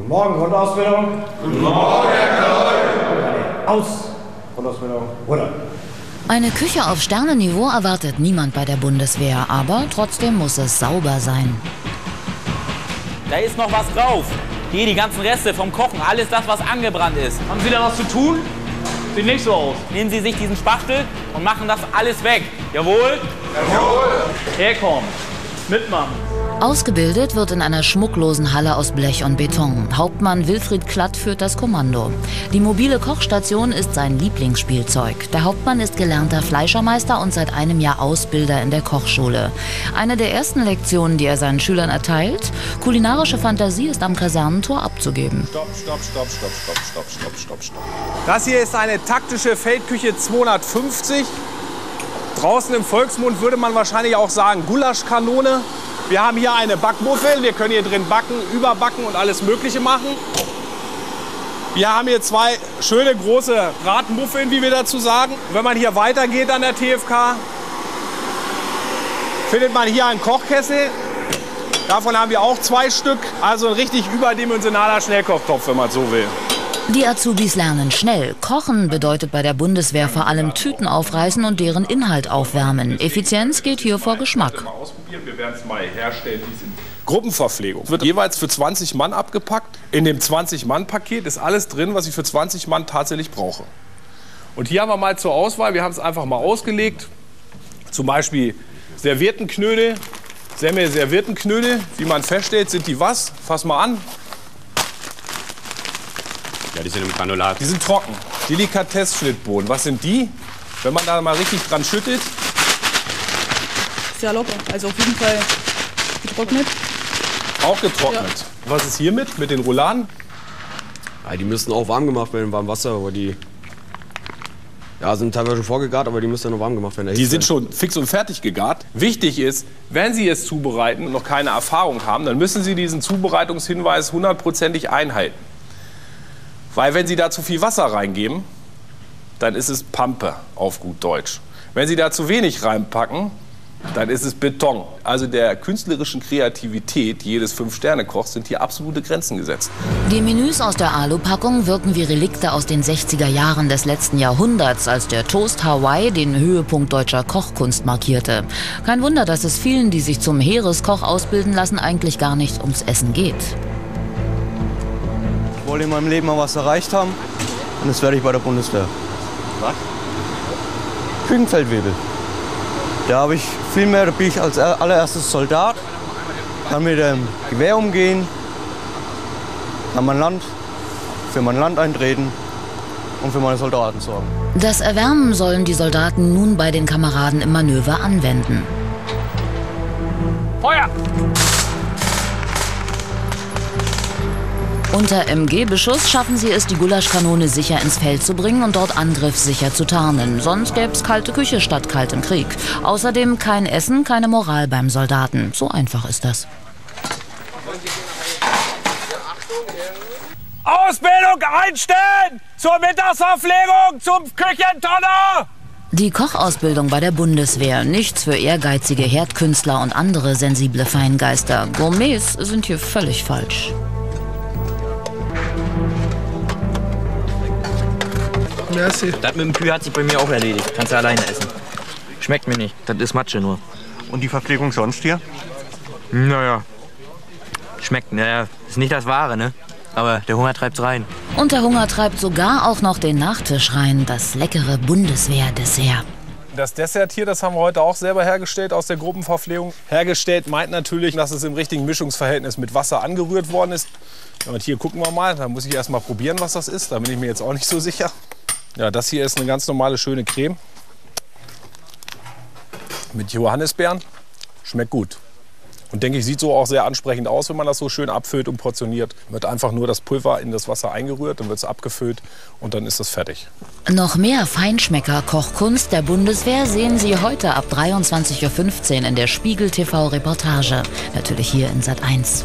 Guten Morgen, Grundausbildung. Guten Morgen, Herr Knoll. Aus. Grundausbildung. Oder? Eine Küche auf Sternenniveau erwartet niemand bei der Bundeswehr, aber trotzdem muss es sauber sein. Da ist noch was drauf. Hier die ganzen Reste vom Kochen, alles das, was angebrannt ist. Haben Sie da was zu tun? Sieht nicht so aus. Nehmen Sie sich diesen Spachtel und machen das alles weg. Jawohl? Jawohl. Herkommen. Mitmachen. Ausgebildet wird in einer schmucklosen Halle aus Blech und Beton. Hauptmann Wilfried Klatt führt das Kommando. Die mobile Kochstation ist sein Lieblingsspielzeug. Der Hauptmann ist gelernter Fleischermeister und seit einem Jahr Ausbilder in der Kochschule. Eine der ersten Lektionen, die er seinen Schülern erteilt, kulinarische Fantasie ist am Kasernentor abzugeben. Stopp, stopp, stopp, stopp, stopp, stopp, stopp, stopp, stopp. Das hier ist eine taktische Feldküche 250. Draußen im Volksmund würde man wahrscheinlich auch sagen Gulaschkanone. Wir haben hier eine Backmuffel. Wir können hier drin backen, überbacken und alles Mögliche machen. Wir haben hier zwei schöne große Bratmuffeln, wie wir dazu sagen. Wenn man hier weitergeht an der TFK, findet man hier einen Kochkessel. Davon haben wir auch zwei Stück. Also ein richtig überdimensionaler Schnellkochtopf, wenn man so will. Die Azubis lernen schnell. Kochen bedeutet bei der Bundeswehr vor allem Tüten aufreißen und deren Inhalt aufwärmen. Effizienz geht hier vor Geschmack. Wir werden es mal herstellen. Gruppenverpflegung wird jeweils für 20 Mann abgepackt. In dem 20-Mann-Paket ist alles drin, was ich für 20 Mann tatsächlich brauche. Und hier haben wir mal zur Auswahl, wir haben es einfach mal ausgelegt. Zum Beispiel Serviettenknödel, Semmel Serviettenknödel. Wie man feststellt, sind die was? Fass mal an. Ja, die sind im Granulat. Die sind trocken. Delikatess-Schnittbohnen. Was sind die? Wenn man da mal richtig dran schüttelt. Sehr locker. Also auf jeden Fall getrocknet. Auch getrocknet. Ja. Was ist hiermit? Mit den Rouladen? Ja, die müssen auch warm gemacht werden im warmen Wasser, aber die ja, sind teilweise schon vorgegart, aber die müssen ja noch warm gemacht werden. Die sind schon fix und fertig gegart. Wichtig ist, wenn Sie es zubereiten und noch keine Erfahrung haben, dann müssen Sie diesen Zubereitungshinweis hundertprozentig einhalten. Weil wenn Sie da zu viel Wasser reingeben, dann ist es Pampe auf gut Deutsch. Wenn Sie da zu wenig reinpacken, dann ist es Beton. Also der künstlerischen Kreativität jedes Fünf-Sterne-Kochs sind hier absolute Grenzen gesetzt. Die Menüs aus der Alupackung wirken wie Relikte aus den 60er Jahren des letzten Jahrhunderts, als der Toast Hawaii den Höhepunkt deutscher Kochkunst markierte. Kein Wunder, dass es vielen, die sich zum Heereskoch ausbilden lassen, eigentlich gar nicht ums Essen geht wollte in meinem Leben mal was erreicht haben. Und das werde ich bei der Bundeswehr. Was? Küchenfeldwebel. Da habe ich viel mehr, da bin ich als allererstes Soldat, kann mit dem Gewehr umgehen, kann mein Land, für mein Land eintreten und für meine Soldaten sorgen. Das Erwärmen sollen die Soldaten nun bei den Kameraden im Manöver anwenden. Feuer! Unter MG-Beschuss schaffen sie es, die Gulaschkanone sicher ins Feld zu bringen und dort angriffssicher zu tarnen. Sonst gäbe es kalte Küche statt kaltem Krieg. Außerdem kein Essen, keine Moral beim Soldaten. So einfach ist das. Ausbildung einstellen! Zur Mittagsverpflegung, zum Küchentonner! Die Kochausbildung bei der Bundeswehr. Nichts für ehrgeizige Herdkünstler und andere sensible Feingeister. Gourmets sind hier völlig falsch. Merci. Das mit dem Kühe hat sich bei mir auch erledigt. Kannst du alleine essen. Schmeckt mir nicht. Das ist Matsche nur. Und die Verpflegung sonst hier? Naja. Schmeckt, naja. Ist nicht das Wahre, ne? Aber der Hunger treibt's rein. Und der Hunger treibt sogar auch noch den Nachtisch rein. Das leckere Bundeswehr-Dessert. Das Dessert hier, das haben wir heute auch selber hergestellt aus der Gruppenverpflegung. Hergestellt meint natürlich, dass es im richtigen Mischungsverhältnis mit Wasser angerührt worden ist. Und hier gucken wir mal. Da muss ich erst mal probieren, was das ist. Da bin ich mir jetzt auch nicht so sicher. Ja, das hier ist eine ganz normale schöne Creme mit Johannisbeeren. Schmeckt gut. Und denke ich, sieht so auch sehr ansprechend aus, wenn man das so schön abfüllt und portioniert. Wird einfach nur das Pulver in das Wasser eingerührt, dann wird es abgefüllt und dann ist das fertig. Noch mehr Feinschmecker-Kochkunst der Bundeswehr sehen Sie heute ab 23.15 Uhr in der Spiegel TV-Reportage. Natürlich hier in Sat 1.